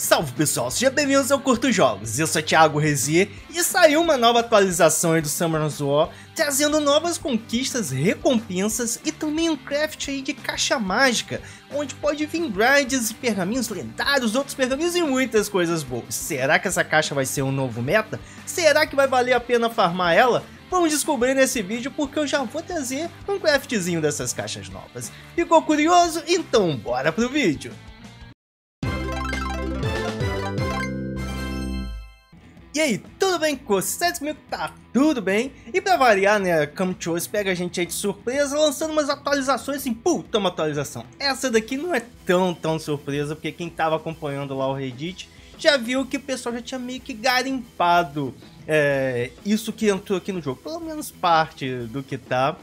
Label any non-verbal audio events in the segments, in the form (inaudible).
Salve pessoal, sejam bem-vindos ao Curto Jogos, eu sou Thiago Rezier e saiu uma nova atualização do Summoners War, trazendo novas conquistas, recompensas e também um craft aí de caixa mágica, onde pode vir grinds pergaminhos lendários, outros pergaminhos e muitas coisas boas. Será que essa caixa vai ser um novo meta? Será que vai valer a pena farmar ela? Vamos descobrir nesse vídeo porque eu já vou trazer um craftzinho dessas caixas novas. Ficou curioso? Então bora pro vídeo! E aí, tudo bem com vocês? Comigo tá tudo bem? E pra variar, né, Camchos pega a gente aí de surpresa lançando umas atualizações assim, puta uma atualização. Essa daqui não é tão, tão surpresa, porque quem tava acompanhando lá o Reddit já viu que o pessoal já tinha meio que garimpado é, isso que entrou aqui no jogo, pelo menos parte do que tá.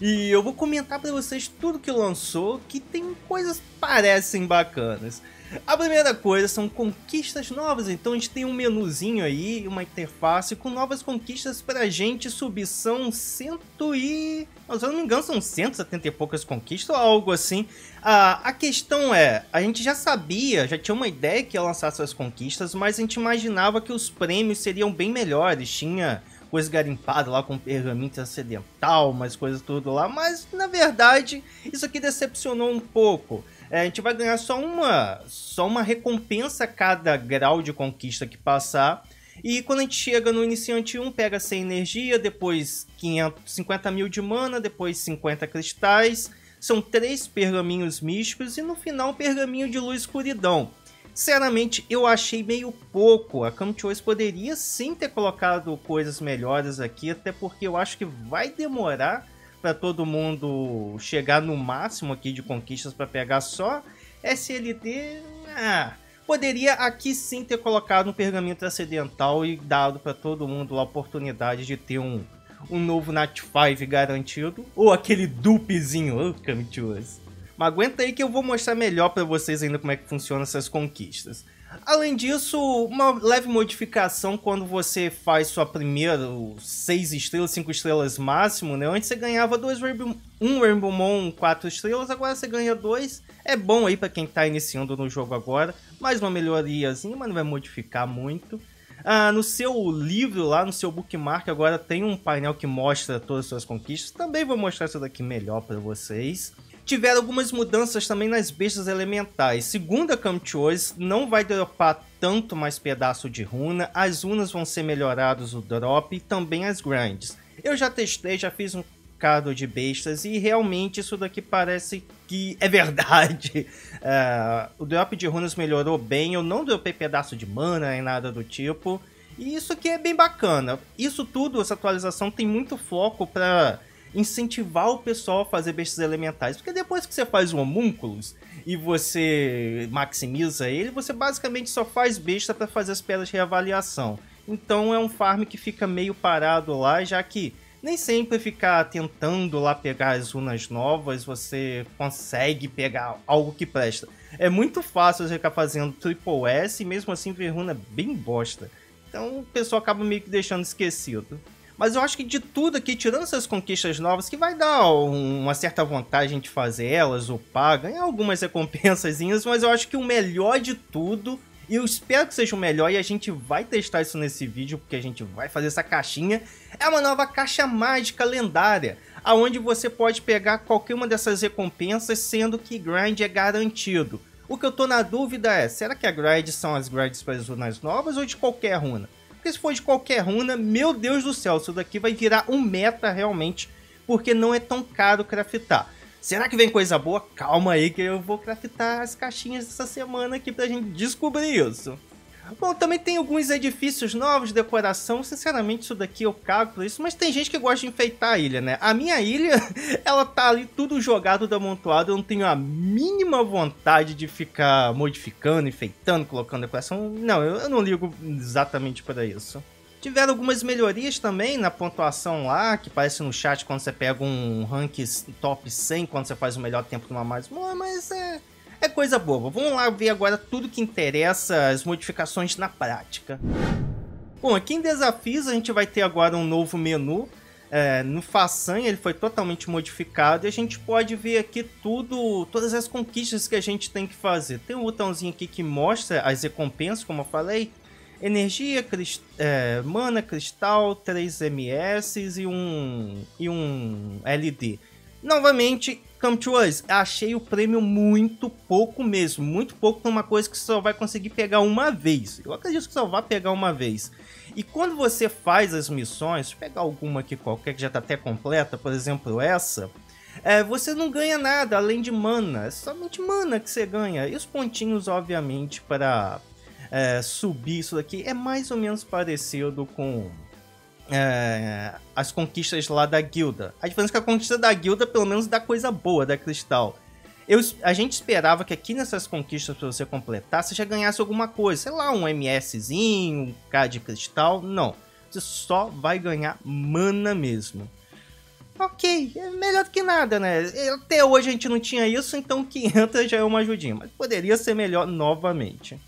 E eu vou comentar pra vocês tudo que lançou, que tem coisas que parecem bacanas. A primeira coisa são conquistas novas, então a gente tem um menuzinho aí, uma interface com novas conquistas pra gente subir, são cento e... Se eu não me engano são 170 e poucas conquistas ou algo assim. Ah, a questão é, a gente já sabia, já tinha uma ideia que ia lançar essas conquistas, mas a gente imaginava que os prêmios seriam bem melhores, tinha coisa garimpada lá com pergaminho acidental, umas coisas tudo lá, mas na verdade isso aqui decepcionou um pouco a gente vai ganhar só uma, só uma recompensa a cada grau de conquista que passar. E quando a gente chega no iniciante 1, pega 100 energia, depois 550 mil de mana, depois 50 cristais. São três pergaminhos místicos e no final um pergaminho de luz escuridão. Sinceramente, eu achei meio pouco. A Come Choice poderia sim ter colocado coisas melhores aqui, até porque eu acho que vai demorar para todo mundo chegar no máximo aqui de conquistas para pegar só SLT, ah, poderia aqui sim ter colocado um pergaminho transcendental e dado para todo mundo a oportunidade de ter um, um novo Nat 5 garantido, ou aquele dupezinho, oh, Mas aguenta aí que eu vou mostrar melhor para vocês ainda como é que funcionam essas conquistas. Além disso, uma leve modificação quando você faz sua primeira 6 estrelas, 5 estrelas máximo, né? Antes você ganhava dois Rainbow, um Rainbow Mon 4 estrelas, agora você ganha dois. É bom aí para quem tá iniciando no jogo agora. Mais uma melhoriazinha, mas não vai modificar muito. Ah, no seu livro lá, no seu bookmark, agora tem um painel que mostra todas as suas conquistas. Também vou mostrar isso daqui melhor para vocês tiveram algumas mudanças também nas bestas elementais. Segundo a Camchoice, não vai dropar tanto mais pedaço de runa, as runas vão ser melhoradas o drop e também as grinds. Eu já testei, já fiz um cado de bestas e realmente isso daqui parece que é verdade. Uh, (laughs) o drop de runas melhorou bem, eu não dropei pedaço de mana nem nada do tipo. E isso aqui é bem bacana. Isso tudo, essa atualização tem muito foco para incentivar o pessoal a fazer bestas elementais. Porque depois que você faz o homúnculos e você maximiza ele, você basicamente só faz besta para fazer as pedras de reavaliação. Então é um farm que fica meio parado lá, já que nem sempre ficar tentando lá pegar as runas novas, você consegue pegar algo que presta. É muito fácil você ficar fazendo Triple S e mesmo assim ver runa bem bosta. Então o pessoal acaba meio que deixando esquecido. Mas eu acho que de tudo aqui, tirando essas conquistas novas, que vai dar uma certa vantagem de fazer elas, upar, ganhar algumas recompensas, mas eu acho que o melhor de tudo, e eu espero que seja o melhor, e a gente vai testar isso nesse vídeo, porque a gente vai fazer essa caixinha, é uma nova caixa mágica lendária, aonde você pode pegar qualquer uma dessas recompensas, sendo que grind é garantido. O que eu tô na dúvida é, será que a grind são as grinds para as runas novas ou de qualquer runa? Porque se for de qualquer runa, meu Deus do céu, isso daqui vai virar um meta realmente, porque não é tão caro craftar. Será que vem coisa boa? Calma aí que eu vou craftar as caixinhas dessa semana aqui pra gente descobrir isso. Bom, também tem alguns edifícios novos de decoração. Sinceramente, isso daqui eu cago por isso. Mas tem gente que gosta de enfeitar a ilha, né? A minha ilha, (laughs) ela tá ali tudo jogado, amontoado. Eu não tenho a mínima vontade de ficar modificando, enfeitando, colocando decoração. Não, eu não ligo exatamente para isso. Tiveram algumas melhorias também na pontuação lá, que parece no chat quando você pega um rank top 100, quando você faz o melhor tempo numa mais, mas é é coisa boba. Vamos lá ver agora tudo que interessa, as modificações na prática. Bom, aqui em desafios a gente vai ter agora um novo menu. é, no façanha ele foi totalmente modificado e a gente pode ver aqui tudo, todas as conquistas que a gente tem que fazer. Tem um botãozinho aqui que mostra as recompensas, como eu falei. Energia, crist é, mana, cristal, 3 MS e um, e um LD. Novamente, Come to Us, achei o prêmio muito pouco mesmo, muito pouco para uma coisa que só vai conseguir pegar uma vez. Eu acredito que só vai pegar uma vez. E quando você faz as missões, pegar alguma aqui qualquer que já está até completa, por exemplo essa, é, você não ganha nada além de mana, é somente mana que você ganha. E os pontinhos, obviamente, para é, subir isso daqui é mais ou menos parecido com é, as conquistas lá da guilda. A diferença é que a conquista da guilda, pelo menos, dá coisa boa da Cristal. Eu, a gente esperava que aqui nessas conquistas para você completar, você já ganhasse alguma coisa. Sei lá, um MSzinho, um K de cristal. Não. Você só vai ganhar mana mesmo. Ok, é melhor do que nada, né? Até hoje a gente não tinha isso, então 500 (laughs) já é uma ajudinha. Mas poderia ser melhor novamente.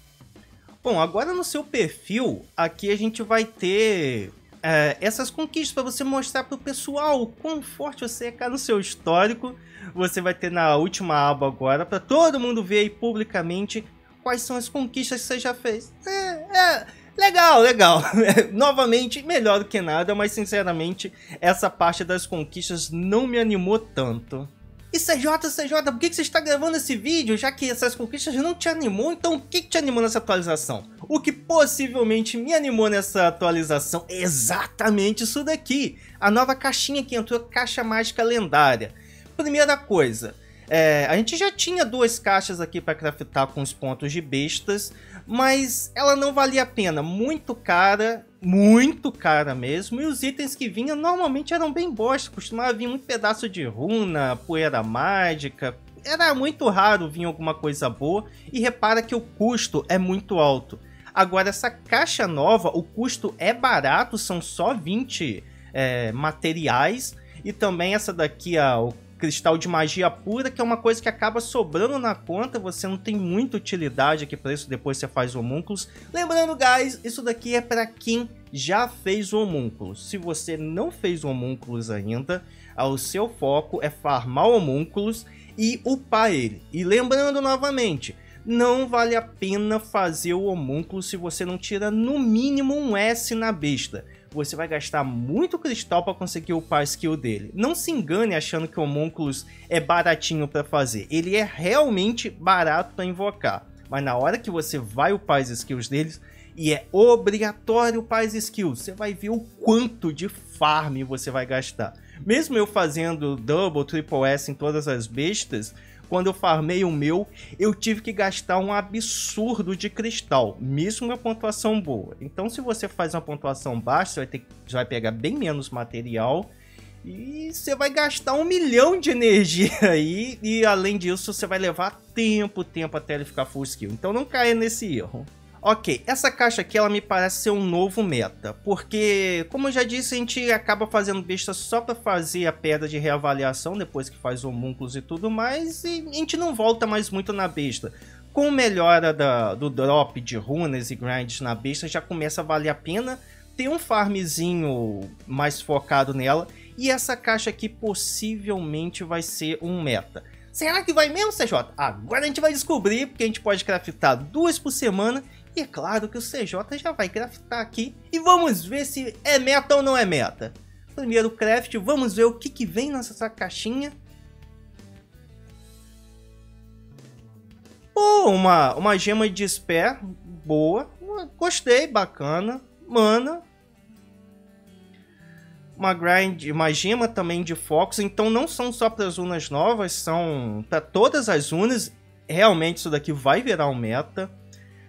Bom, agora no seu perfil, aqui a gente vai ter é, essas conquistas para você mostrar para o pessoal o quão forte você é cá no seu histórico. Você vai ter na última aba agora para todo mundo ver aí publicamente quais são as conquistas que você já fez. É, é legal, legal. (laughs) Novamente, melhor do que nada, mas sinceramente, essa parte das conquistas não me animou tanto. E CJ, CJ, por que, você está gravando esse vídeo, já que essas conquistas não te animou? Então o que, que te animou nessa atualização? O que possivelmente me animou nessa atualização é exatamente isso daqui. A nova caixinha que entrou, Caixa Mágica Lendária. Primeira coisa, é, a gente já tinha duas caixas aqui para craftar com os pontos de bestas, mas ela não valia a pena, muito cara, muito cara mesmo, e os itens que vinham normalmente eram bem bosta, costumava vir um pedaço de runa, poeira mágica, era muito raro vir alguma coisa boa, e repara que o custo é muito alto. Agora essa caixa nova, o custo é barato, são só 20 é, materiais, e também essa daqui, ó, o cristal de magia pura, que é uma coisa que acaba sobrando na conta, você não tem muita utilidade aqui para isso, depois você faz homúnculos. Lembrando, guys, isso daqui é para quem já fez homúnculos. Se você não fez homúnculos ainda, o seu foco é farmar homúnculos e upar ele. E lembrando novamente, não vale a pena fazer o homúnculo se você não tira no mínimo um S na besta você vai gastar muito cristal para conseguir upar a skill dele. Não se engane achando que o Homunculus é baratinho para fazer. Ele é realmente barato para invocar. Mas na hora que você vai upar as skills deles, e é obrigatório upar as skills, você vai ver o quanto de farm você vai gastar. Mesmo eu fazendo double, triple S em todas as bestas, quando eu farmei o meu, eu tive que gastar um absurdo de cristal, mesmo uma pontuação boa. Então, se você faz uma pontuação baixa, você vai, ter, você vai pegar bem menos material e você vai gastar um milhão de energia (laughs) aí. E além disso, você vai levar tempo, tempo até ele ficar full skill. Então, não caia nesse erro. Ok, essa caixa aqui ela me parece ser um novo meta, porque, como eu já disse, a gente acaba fazendo besta só para fazer a pedra de reavaliação, depois que faz homúnculos e tudo mais, e a gente não volta mais muito na besta. Com melhora da, do drop de runas e grinds na besta, já começa a valer a pena ter um farmzinho mais focado nela, e essa caixa aqui possivelmente vai ser um meta. Será que vai mesmo, CJ? Agora a gente vai descobrir, porque a gente pode craftar duas por semana e é claro que o CJ já vai craftar aqui e vamos ver se é meta ou não é meta. Primeiro craft, vamos ver o que, que vem nessa caixinha. Oh, uma, uma gema de despair, boa, gostei, bacana. Mana, uma grind, uma gema também de focos, então não são só para as runas novas, são para todas as runas. Realmente isso daqui vai virar um meta.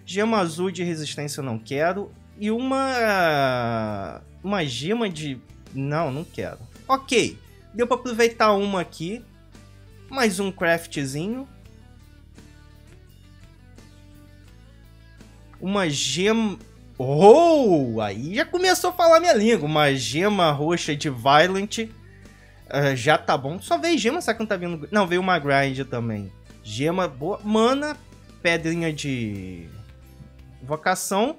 Gema azul de resistência eu não quero. E uma... Uma gema de... Não, não quero. Ok. Deu para aproveitar uma aqui. Mais um craftzinho. Uma gema... Oh! Aí já começou a falar minha língua. Uma gema roxa de Violent. Uh, já tá bom. Só veio gema, será que não tá vindo... Não, veio uma grind também. Gema boa. Mana, pedrinha de invocação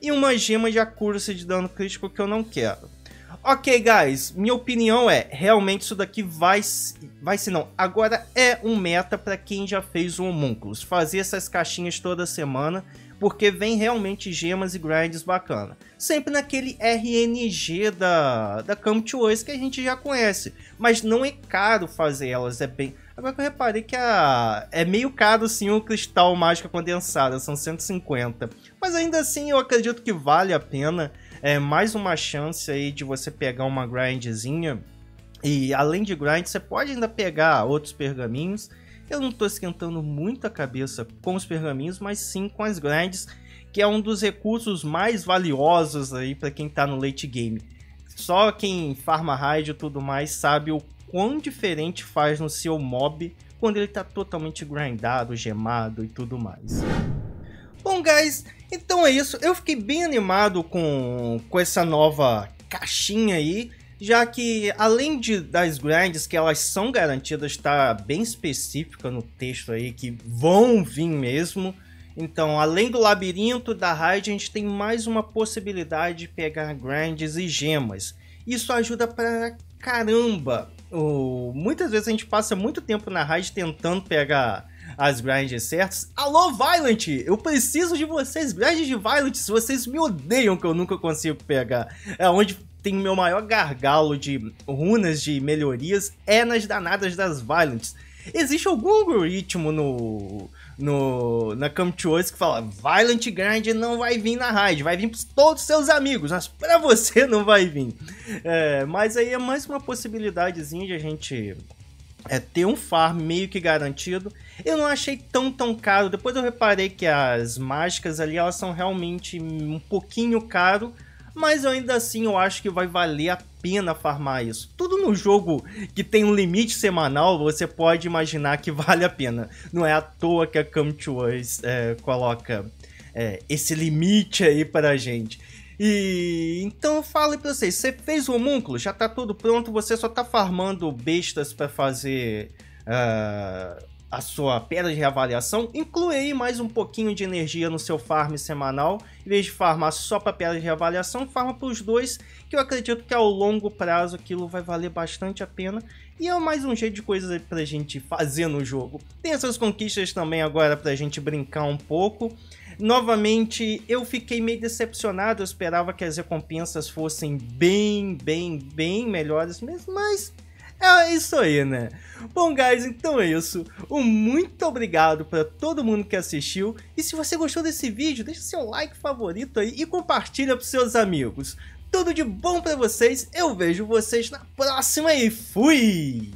e uma gema de acúracia de dano crítico que eu não quero. Ok, guys, minha opinião é, realmente isso daqui vai, vai ser não, agora é um meta para quem já fez o Homunculus, fazer essas caixinhas toda semana, porque vem realmente gemas e grinds bacana. Sempre naquele RNG da, da Come to Us que a gente já conhece, mas não é caro fazer elas, é bem... Agora que eu reparei que a... é meio caro sim o cristal mágica condensada, são 150, mas ainda assim eu acredito que vale a pena, é mais uma chance aí de você pegar uma grindzinha. E além de grind, você pode ainda pegar outros pergaminhos. Eu não estou esquentando muito a cabeça com os pergaminhos, mas sim com as grinds, que é um dos recursos mais valiosos aí para quem está no late game. Só quem farma raid e tudo mais sabe o quão diferente faz no seu mob quando ele está totalmente grindado, gemado e tudo mais. Bom, guys, então é isso. Eu fiquei bem animado com, com essa nova caixinha aí, já que além de das grinds que elas são garantidas, está bem específica no texto aí que vão vir mesmo. Então, além do labirinto da raid, a gente tem mais uma possibilidade de pegar grinds e gemas. Isso ajuda pra caramba. Oh, muitas vezes a gente passa muito tempo na raid tentando pegar as grinds certas. Alô, Violent! Eu preciso de vocês, grinds de Violent, se vocês me odeiam que eu nunca consigo pegar. É onde tem meu maior gargalo de runas de melhorias, é nas danadas das Violents. Existe algum algoritmo no, no, na Camtuous que fala Violent Grind não vai vir na raid, vai vir para todos os seus amigos, mas para você não vai vir. É, mas aí é mais uma possibilidadezinha de a gente é ter um farm meio que garantido. Eu não achei tão tão caro. Depois eu reparei que as mágicas ali elas são realmente um pouquinho caro, mas ainda assim eu acho que vai valer a pena farmar isso. Tudo no jogo que tem um limite semanal, você pode imaginar que (laughs) vale a pena. Não é à toa que a Come to Us é, coloca é, esse limite aí para a gente. E então eu falo pra vocês, você fez o homúnculo, já tá tudo pronto, você só tá farmando bestas para fazer uh, a sua pedra de reavaliação, inclui aí mais um pouquinho de energia no seu farm semanal, em vez de farmar só para pedra de reavaliação, farma para os dois, que eu acredito que ao longo prazo aquilo vai valer bastante a pena, e é mais um jeito de coisas aí pra gente fazer no jogo. Tem essas conquistas também agora pra gente brincar um pouco, Novamente, eu fiquei meio decepcionado, eu esperava que as recompensas fossem bem, bem, bem melhores mesmo, mas é isso aí, né? Bom, guys, então é isso. Um muito obrigado para todo mundo que assistiu. E se você gostou desse vídeo, deixa seu like favorito aí e compartilha para seus amigos. Tudo de bom para vocês. Eu vejo vocês na próxima e fui!